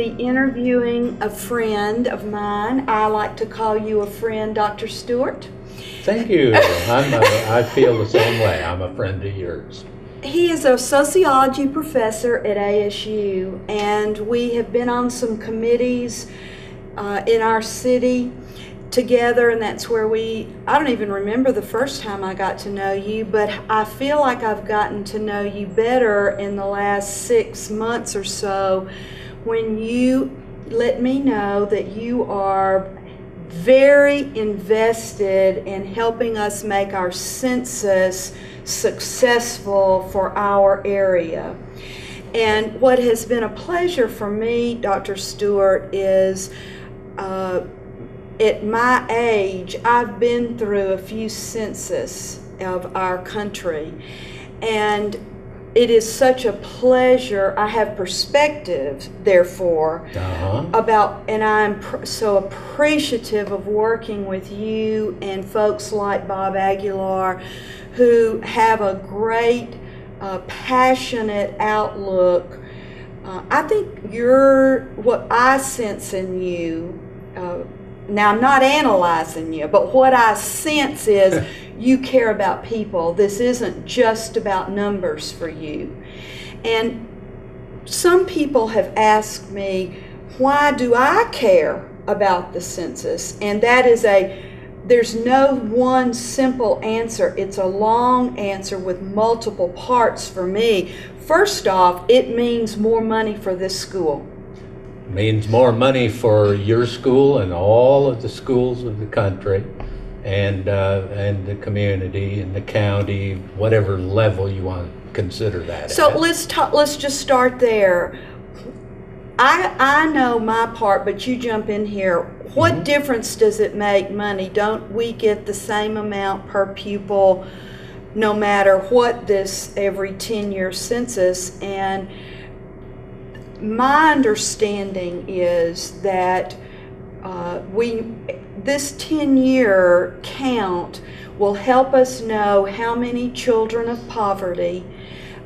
be interviewing a friend of mine. I like to call you a friend, Dr. Stewart. Thank you. I'm a, I feel the same way. I'm a friend of yours. He is a sociology professor at ASU, and we have been on some committees uh, in our city together, and that's where we, I don't even remember the first time I got to know you, but I feel like I've gotten to know you better in the last six months or so when you let me know that you are very invested in helping us make our census successful for our area. And what has been a pleasure for me, Dr. Stewart, is uh, at my age, I've been through a few census of our country, and it is such a pleasure. I have perspective, therefore, Uh-huh. about, and I'm pr- so appreciative of working with you and folks like Bob Aguilar who have a great, uh, passionate outlook. Uh, I think you're what I sense in you. Uh, now, I'm not analyzing you, but what I sense is you care about people. This isn't just about numbers for you. And some people have asked me, why do I care about the census? And that is a, there's no one simple answer. It's a long answer with multiple parts for me. First off, it means more money for this school. Means more money for your school and all of the schools of the country and, uh, and the community and the county, whatever level you want to consider that So at. let's talk, let's just start there. I, I know my part, but you jump in here. What Mhm. difference does it make money? Don't we get the same amount per pupil no matter what this every 10 year census? And my understanding is that uh, we this 10 year count will help us know how many children of poverty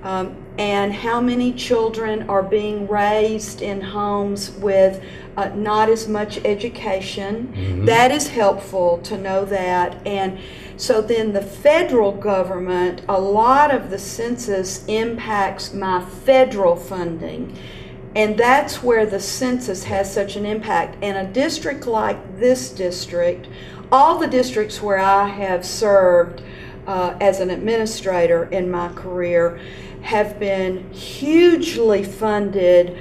um, and how many children are being raised in homes with uh, not as much education. Mhm. That is helpful to know that. And so then the federal government, a lot of the census impacts my federal funding. And that's where the census has such an impact. And a district like this district, all the districts where I have served uh, as an administrator in my career, have been hugely funded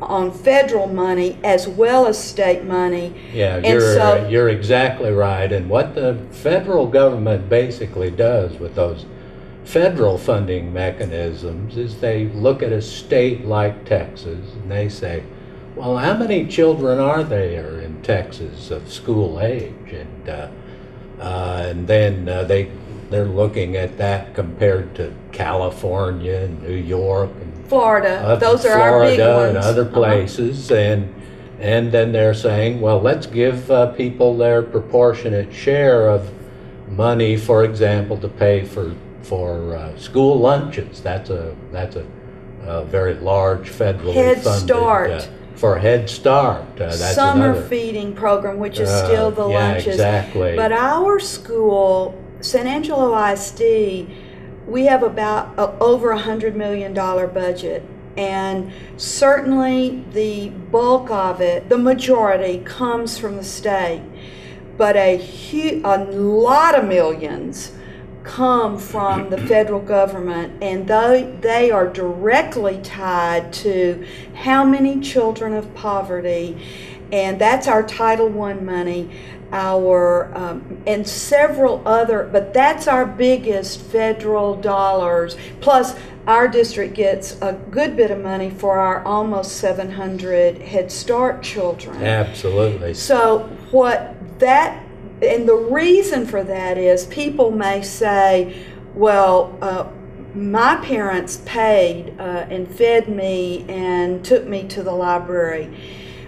on federal money as well as state money. Yeah, And you're, so- you're exactly right. And what the federal government basically does with those federal funding mechanisms is they look at a state like Texas and they say, well, how many children are there in Texas of school age? And, uh, uh, and then uh, they, they're looking at that compared to California and New York and Florida, those are our big Florida ones. and other Uh-huh. places, and and then they're saying, well, let's give uh, people their proportionate share of money, for example, to pay for for uh, school lunches. That's a that's a, a very large federally Head funded Start. uh, for Head Start. Uh, that's Summer another. feeding program, which is Uh, still the yeah, lunches. exactly. But our school, San Angelo ISD, we have about uh, over a hundred million dollar budget. And certainly the bulk of it, the majority, comes from the state. But a, hu- a lot of millions come from the federal government, and they, they are directly tied to how many children of poverty, and that's our Title I money, our um, and several other, but that's our biggest federal dollars. Plus, our district gets a good bit of money for our almost 700 Head Start children. Absolutely. So what that and the reason for that is people may say, well, uh, my parents paid uh, and fed me and took me to the library,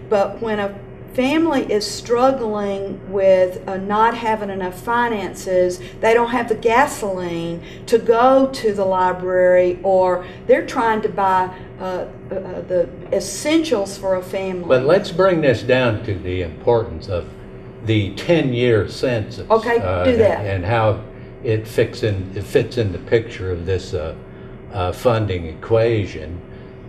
but when a family is struggling with uh, not having enough finances, they don't have the gasoline to go to the library, or they're trying to buy uh, uh, the essentials for a family. But let's bring this down to the importance of the 10-year census. Okay, uh, do that. And how it fits in, it fits in the picture of this uh, uh, funding equation.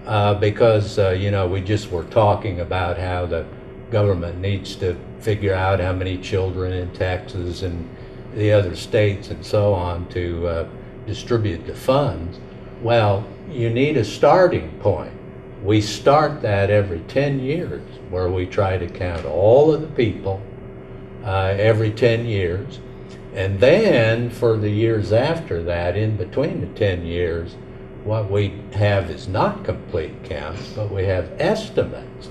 Uh, Because, uh, you know, we just were talking about how the government needs to figure out how many children in Texas and the other states and so on to uh, distribute the funds. Well, you need a starting point. We start that every 10 years where we try to count all of the people uh, every 10 years. And then for the years after that, in between the 10 years, what we have is not complete counts, but we have estimates.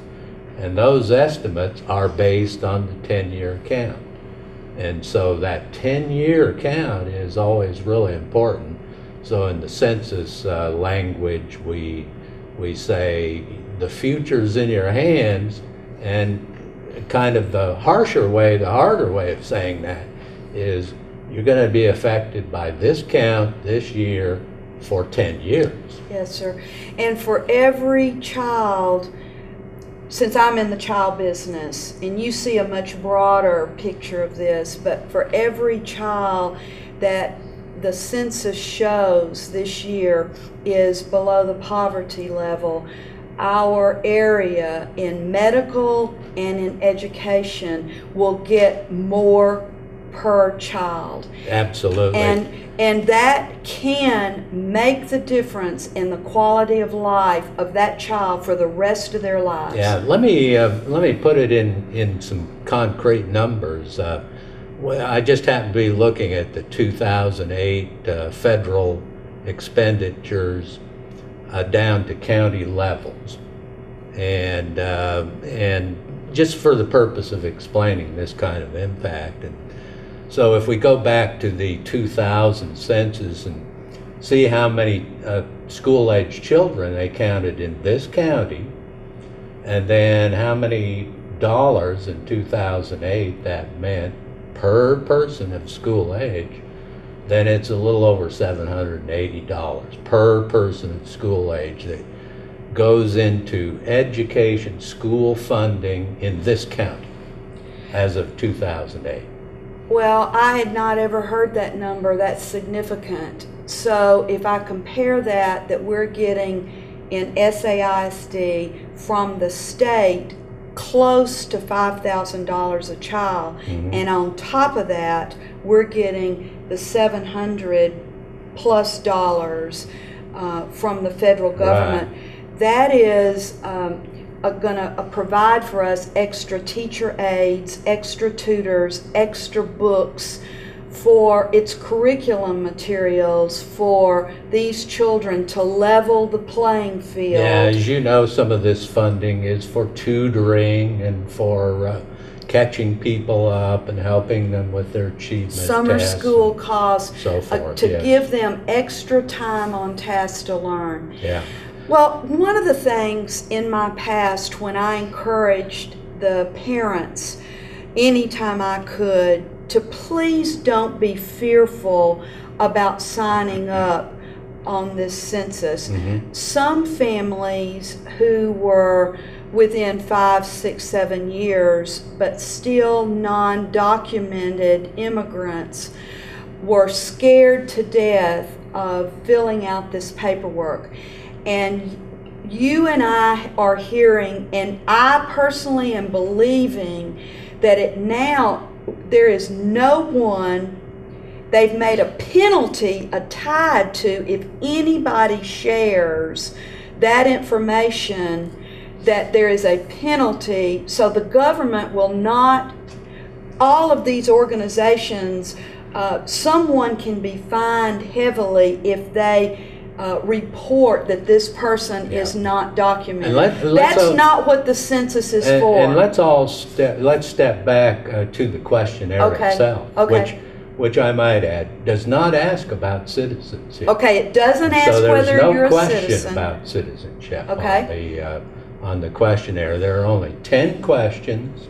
And those estimates are based on the 10 year count. And so that 10 year count is always really important. So in the census uh, language, we, we say the future's in your hands, and kind of the harsher way, the harder way of saying that is you're going to be affected by this count this year for 10 years. Yes, sir. And for every child, since I'm in the child business, and you see a much broader picture of this, but for every child that the census shows this year is below the poverty level, our area in medical and in education will get more per child. Absolutely. And and that can make the difference in the quality of life of that child for the rest of their lives. Yeah, let me uh, let me put it in in some concrete numbers. Uh, well, I just happened to be looking at the 2008 uh, federal expenditures uh, down to county levels, and uh, and just for the purpose of explaining this kind of impact. And so, if we go back to the 2000 census and see how many uh, school-age children they counted in this county, and then how many dollars in 2008 that meant per person of school age, then it's a little over $780 per person of school age that goes into education, school funding in this county as of 2008. Well, I had not ever heard that number. That's significant. So if I compare that, that we're getting in SAISD from the state close to $5,000 a child, Mhm. and on top of that, we're getting the 700 plus dollars uh, from the federal government. That is um, going to provide for us extra teacher aides, extra tutors, extra books for its curriculum materials for these children to level the playing field. Yeah, as you know, some of this funding is for tutoring and for uh, catching people up and helping them with their achievement Summer school costs so uh, to yeah. give them extra time on tasks to learn. yeah. Well, one of the things in my past when I encouraged the parents anytime I could to please don't be fearful about signing up on this census. Mhm. Some families who were within five, six, seven years, but still non documented immigrants, were scared to death of filling out this paperwork. And you and I are hearing, and I personally am believing that it now, there is no one, they've made a penalty a tied to if anybody shares that information, that there is a penalty. So the government will not, all of these organizations, uh, someone can be fined heavily if they uh, report that this person is not documented. Let- That's uh, not what the census is And, for. and let's all step, let's step back uh, to the questionnaire Okay, itself, okay. which, which I might add, does not ask about citizenship. okay, it doesn't ask so whether no you're a citizen. there's no question about citizenship Okay. on the uh, on the questionnaire. There are only ten questions,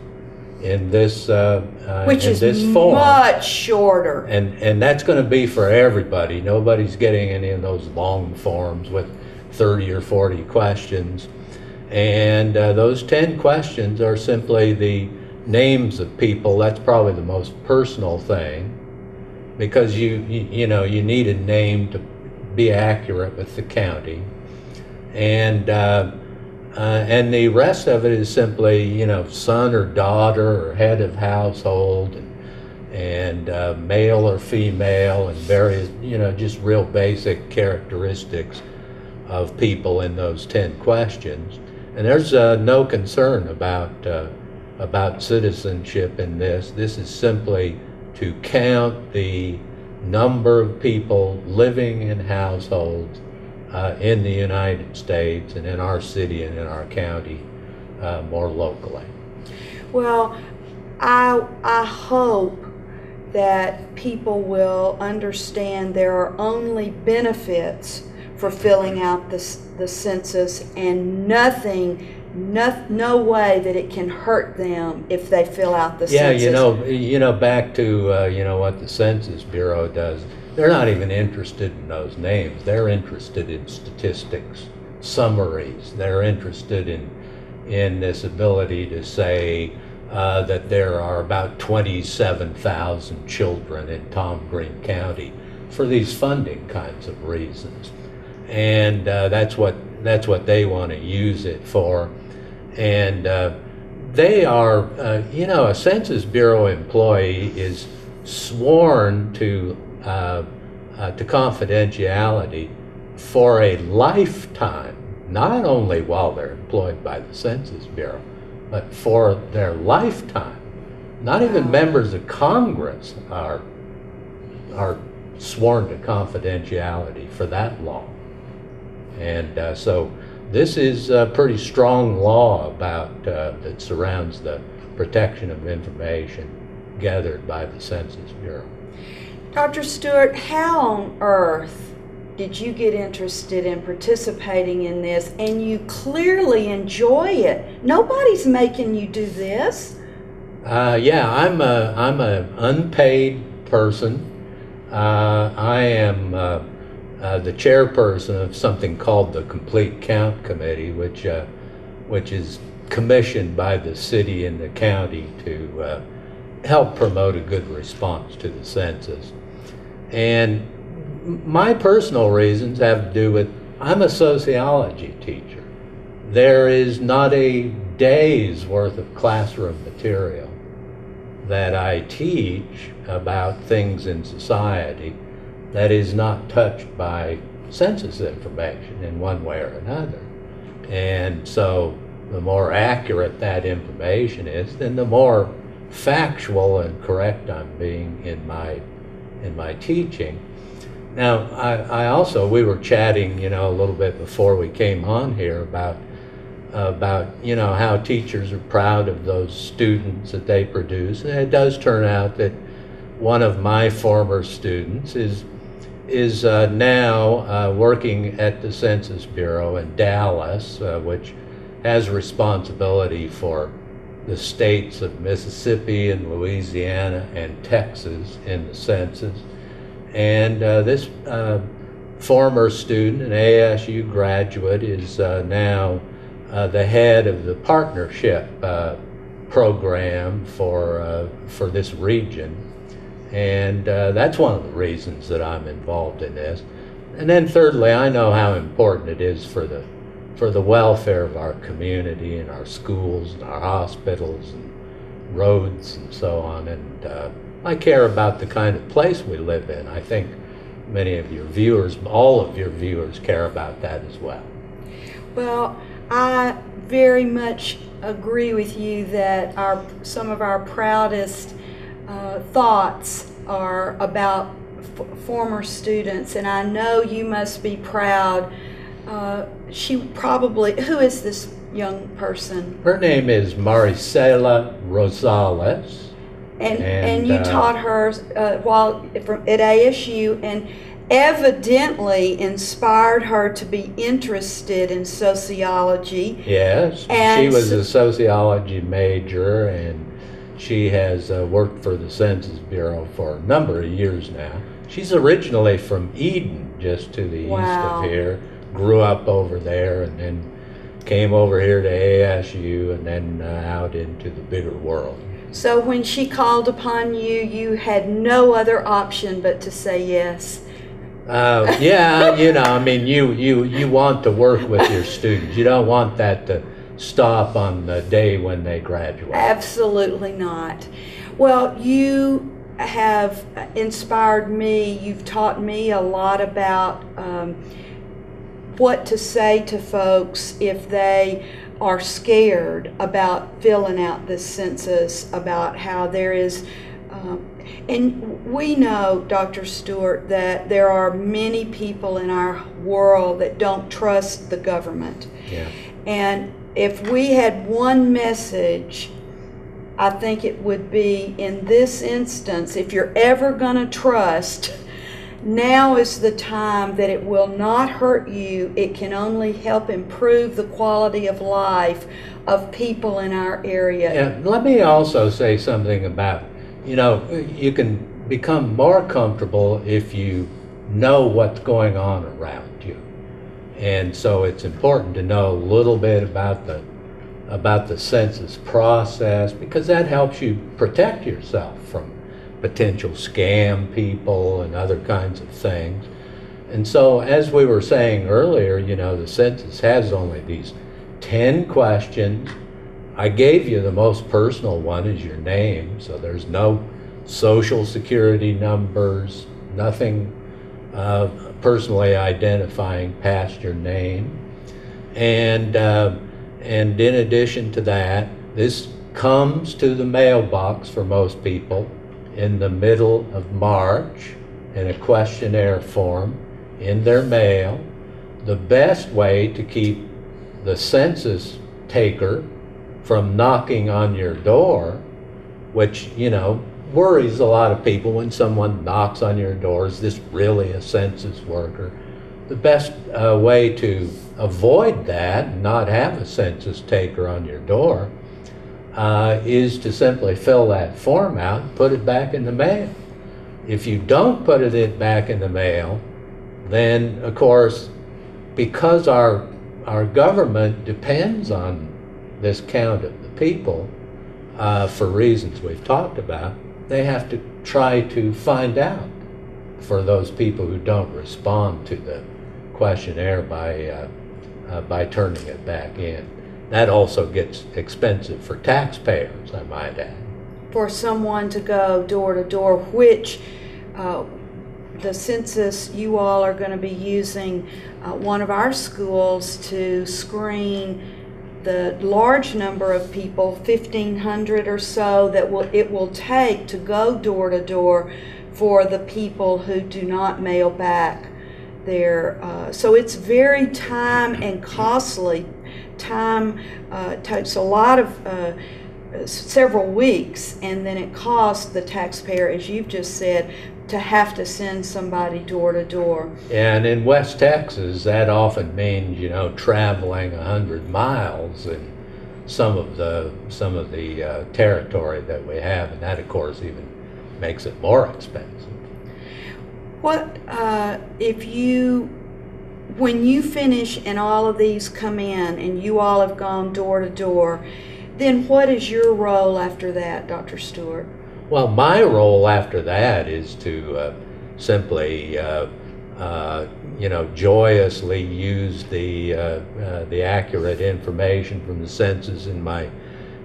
in this uh, uh, Which in is this form. much shorter. And, and that's going to be for everybody. Nobody's getting any of those long forms with 30 or 40 questions. And uh, those 10 questions are simply the names of people. That's probably the most personal thing because you, you, you know, you need a name to be accurate with the county. And, uh, and the rest of it is simply, you know, son or daughter or head of household and, and uh, male or female and various, you know, just real basic characteristics of people in those 10 questions. And there's uh, no concern about, uh, about citizenship in this. This is simply to count the number of people living in households uh, in the United States and in our city and in our county uh, more locally. Well, I, I hope that people will understand there are only benefits for filling out the, the census and nothing no, no way that it can hurt them if they fill out the Yeah, census. you know, you know, back to uh, you know what the Census Bureau does. They're not even interested in those names. They're interested in statistics, summaries. They're interested in in this ability to say uh, that there are about 27,000 children in Tom Green County for these funding kinds of reasons, and uh, that's what that's what they want to use it for and uh, they are, uh, you know, a Census Bureau employee is sworn to uh, uh, to confidentiality for a lifetime, not only while they're employed by the Census Bureau, but for their lifetime. Not even members of Congress are are sworn to confidentiality for that long, and uh, so this is a pretty strong law about uh, that surrounds the protection of information gathered by the Census Bureau. Dr. Stewart, how on earth did you get interested in participating in this and you clearly enjoy it? Nobody's making you do this. Uh, yeah, I'm a I'm an unpaid person. Uh, I am uh, uh, the chairperson of something called the Complete Count Committee, which uh, which is commissioned by the city and the county to uh, help promote a good response to the census. And my personal reasons have to do with I'm a sociology teacher. There is not a day's worth of classroom material that I teach about things in society that is not touched by census information in one way or another. And so the more accurate that information is, then the more factual and correct I'm being in my in my teaching. Now, I, I also we were chatting, you know, a little bit before we came on here about about you know how teachers are proud of those students that they produce, and it does turn out that one of my former students is is uh, now uh, working at the Census Bureau in Dallas, uh, which has responsibility for the states of Mississippi and Louisiana and Texas in the census. And uh, this uh, former student, an ASU graduate, is uh, now uh, the head of the partnership uh, program for, uh, for this region. And that's one of the reasons that I'm involved in this. And then thirdly, I know how important it is for the for the welfare of our community and our schools and our hospitals and roads and so on. And uh, I care about the kind of place we live in. I think many of your viewers, all of your viewers, care about that as well. Well, I very much agree with you that our some of our proudest uh, thoughts are about former students, and I know you must be proud. Uh, she probably who is this young person? Her name is Maricela Rosales. And and, And, you uh, taught her uh, while from, at ASU, and evidently inspired her to be interested in sociology. Yes, she was a sociology major, and She has uh, worked for the Census Bureau for a number of years now. She's originally from Eden, just to the Wow. east of here. Grew up over there and then came over here to ASU and then uh, out into the bigger world. So when she called upon you, you had no other option but to say yes. Uh, yeah, you know, I mean, you, you, you want to work with your students. You don't want that to stop on the day when they graduate. Absolutely not. Well, you have inspired me. You've taught me a lot about um, what to say to folks if they are scared about filling out this census, about how there is. Um, and we know, Dr. Stewart, that there are many people in our world that don't trust the government. Yeah. And if we had one message, I think it would be in this instance, if you're ever going to trust, now is the time that it will not hurt you. It can only help improve the quality of life of people in our area. Let me also say something about, you know, you can become more comfortable if you know what's going on around you. And so it's important to know a little bit about the about the census process because that helps you protect yourself from potential scam people and other kinds of things. And so as we were saying earlier, you know, the census has only these 10 questions. I gave you the most personal one is your name, so there's no social security numbers, nothing uh, personally identifying past your name. And, uh, and in addition to that, this comes to the mailbox for most people in the middle of March in a questionnaire form in their mail. The best way to keep the census taker from knocking on your door, which, you know, worries a lot of people when someone knocks on your door. Is this really a census worker? The best uh, way to avoid that and not have a census taker on your door uh, is to simply fill that form out and put it back in the mail. If you don't put it back in the mail, then of course, because our our government depends on this count of the people uh, for reasons we've talked about, they have to try to find out for those people who don't respond to the questionnaire by uh, uh, by turning it back in. That also gets expensive for taxpayers, I might add. for someone to go door to door, which uh, the census, you all are going to be using uh, one of our schools to screen the large number of people, 1,500 or so, that will it will take to go door to door for the people who do not mail back their. Uh, so it's very time and costly. Time uh, takes a lot of. Uh, several weeks, and then it costs the taxpayer, as you've just said, to have to send somebody door to door. And in West Texas, that often means you know traveling a hundred miles in some of the some of the uh, territory that we have, and that of course even makes it more expensive. What uh, if you, when you finish and all of these come in and you all have gone door to door, then what is your role after that, Dr. Stewart? Well, my role after that is to uh, simply, uh, uh, you know, joyously use the uh, uh, the accurate information from the census in my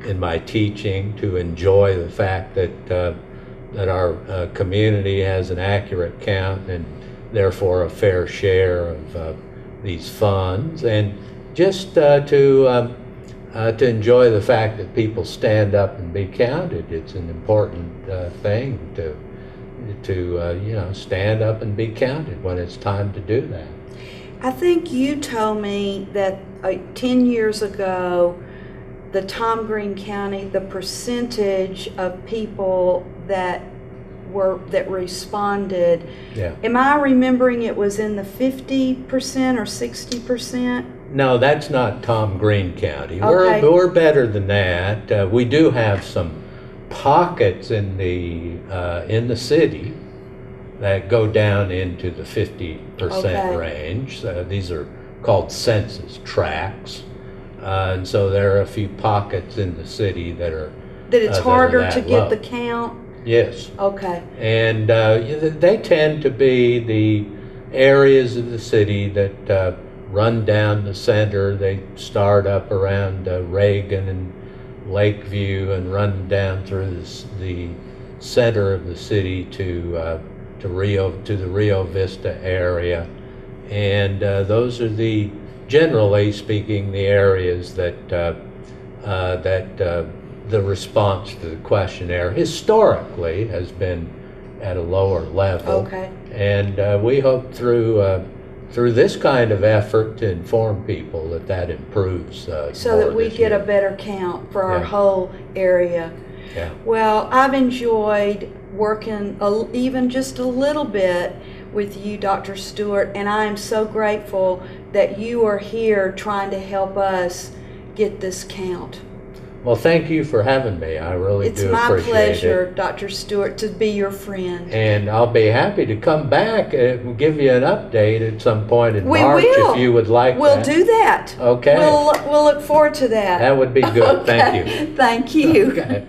in my teaching. To enjoy the fact that uh, that our community has an accurate count and therefore a fair share of uh, these funds, and just uh, to um, uh, to enjoy the fact that people stand up and be counted. It's an important uh, thing to to uh, you know stand up and be counted when it's time to do that. I think you told me that uh, 10 years ago, the Tom Green County, the percentage of people that were that responded, Yeah. am I remembering it was in the 50% or 60%? No, that's not Tom Green County. We're Okay. we're better than that. Uh, we do have some pockets in the, uh, in the city that go down into the fifty Okay. percent range. Uh, These are called census tracts. Uh, And so there are a few pockets in the city that are, That it's Uh, that are harder that to get low. the count? Yes. Okay, And uh, they tend to be the areas of the city that uh, run down the center. They start up around uh, Reagan and Lakeview and run down through the, the center of the city to uh, to Rio to the Rio Vista area, and uh, those are the generally speaking the areas that uh, uh, that uh, the response to the questionnaire historically has been at a lower level. okay. And uh, we hope through uh, through this kind of effort to inform people that that improves. Uh, So that we get a better count for our Yeah. whole area. Yeah. Well, I've enjoyed working a, even just a little bit with you, Dr. Stewart, and I am so grateful that you are here trying to help us get this count. Well, thank you for having me. I really It's do my appreciate pleasure, it. Dr. Stewart, to be your friend. And I'll be happy to come back and give you an update at some point in We March will. if you would like We'll that. do that. Okay. We'll, we'll look forward to that. That would be good. Thank you. Thank you. Okay.